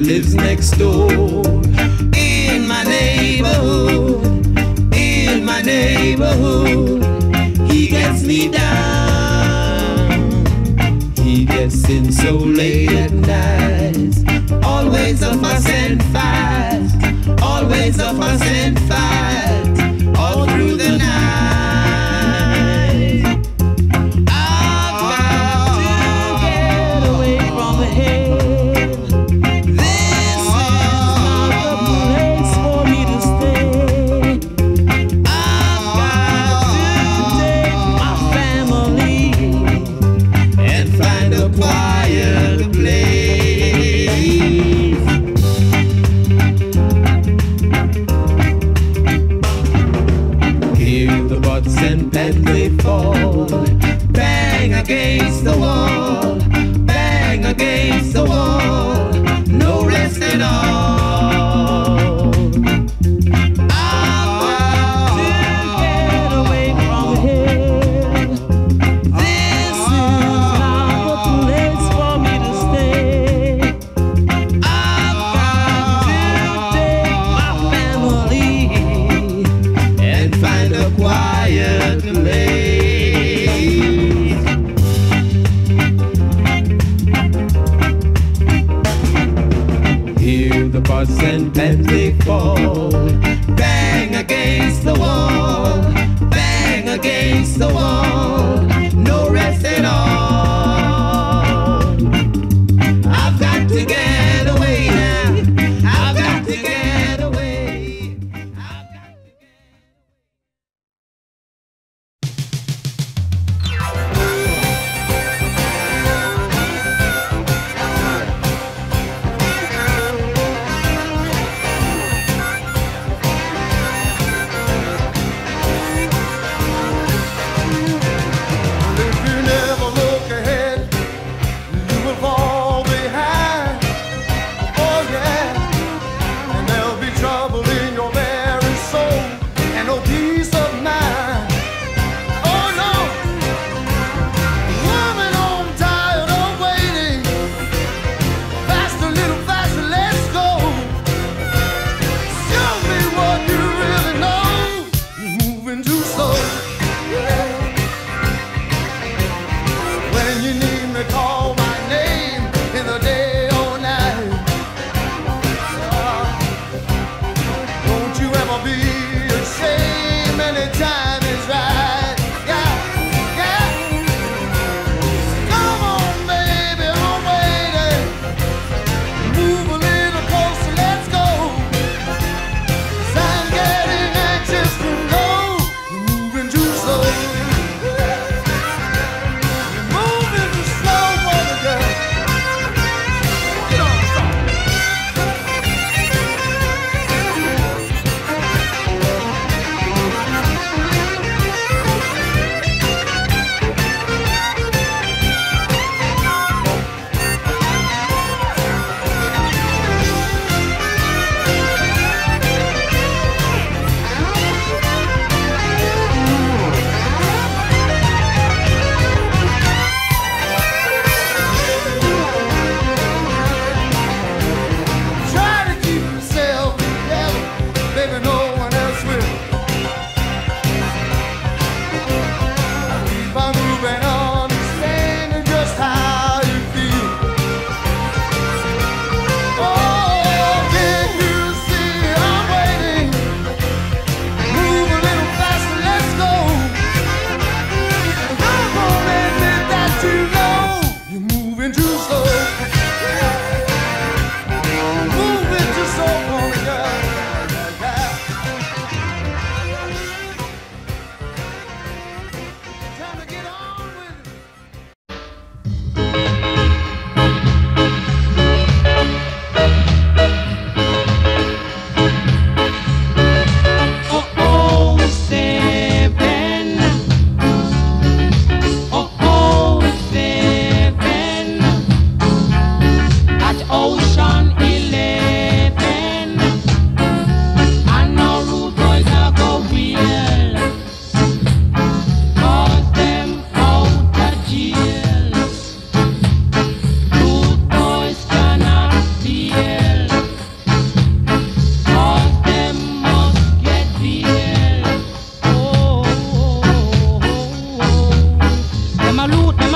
lives next door in my neighborhood, in my neighborhood. He gets me down. He gets in so late at night. Always a fuss and fight. Always a fuss and and Bentley.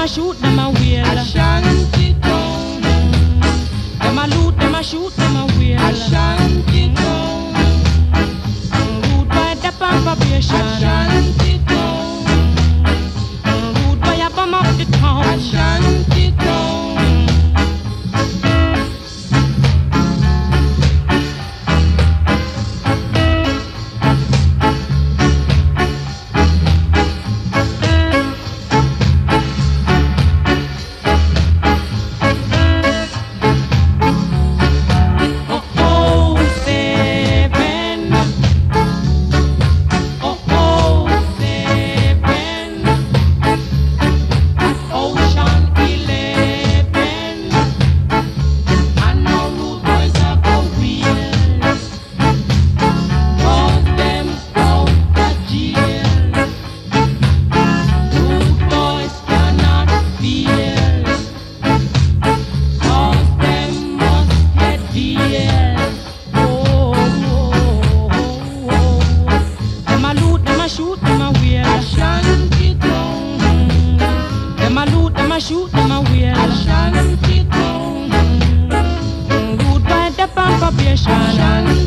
a shoot, them a wheel. I shan't it down. Them a loot, them a shoot, them a wheel. A Shanty Town. Loot by the palpation. I shan't. On